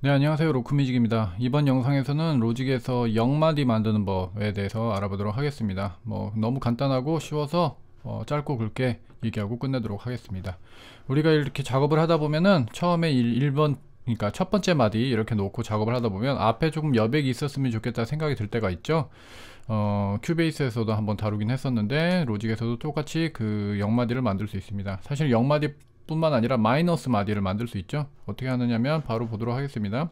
네 안녕하세요. 로크뮤직입니다. 이번 영상에서는 로직에서 0마디 만드는 법에 대해서 알아보도록 하겠습니다. 뭐 너무 간단하고 쉬워서 어, 짧고 굵게 얘기하고 끝내도록 하겠습니다. 우리가 이렇게 작업을 하다 보면은 처음에 1, 번 그러니까 첫 번째 마디 이렇게 놓고 작업을 하다 보면 앞에 조금 여백이 있었으면 좋겠다 생각이 들 때가 있죠. 어, 큐베이스에서도 한번 다루긴 했었는데 로직에서도 똑같이 그 0마디를 만들 수 있습니다. 사실 0마디 뿐만 아니라 마이너스 마디를 만들 수 있죠. 어떻게 하느냐면 바로 보도록 하겠습니다.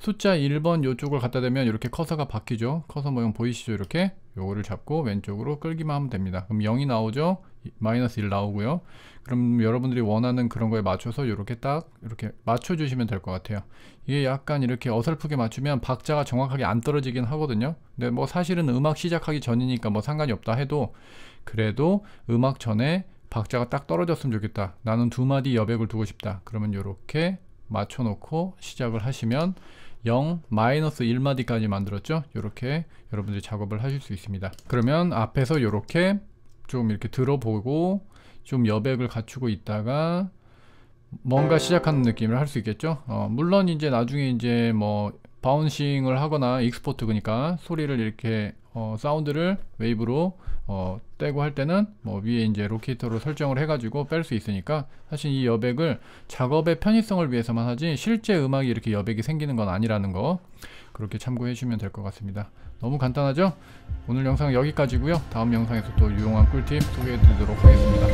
숫자 1번 요쪽을 갖다 대면 이렇게 커서가 바뀌죠. 커서 모형 보이시죠? 이렇게? 요거를 잡고 왼쪽으로 끌기만 하면 됩니다. 그럼 0이 나오죠? 마이너스 1 나오고요. 그럼 여러분들이 원하는 그런 거에 맞춰서 이렇게 딱 이렇게 맞춰 주시면 될 것 같아요. 이게 약간 이렇게 어설프게 맞추면 박자가 정확하게 안 떨어지긴 하거든요. 근데 뭐 사실은 음악 시작하기 전이니까 뭐 상관이 없다 해도 그래도 음악 전에 박자가 딱 떨어졌으면 좋겠다. 나는 두 마디 여백을 두고 싶다. 그러면 이렇게 맞춰 놓고 시작을 하시면 0 마이너스 1마디까지 만들었죠? 이렇게 여러분들이 작업을 하실 수 있습니다. 그러면 앞에서 이렇게 좀 이렇게 들어보고 좀 여백을 갖추고 있다가 뭔가 시작하는 느낌을 할 수 있겠죠? 어, 물론 이제 나중에 이제 뭐 bouncing을 하거나 export 그러니까 소리를 이렇게 어, 사운드를 wave로 어, 떼고 할 때는 뭐 위에 이제 로케이터로 설정을 해가지고 뺄 수 있으니까 사실 이 여백을 작업의 편의성을 위해서만 하지 실제 음악이 이렇게 여백이 생기는 건 아니라는 거 그렇게 참고해 주시면 될 것 같습니다. 너무 간단하죠? 오늘 영상 여기까지고요. 다음 영상에서 또 유용한 꿀팁 소개해 드리도록 하겠습니다.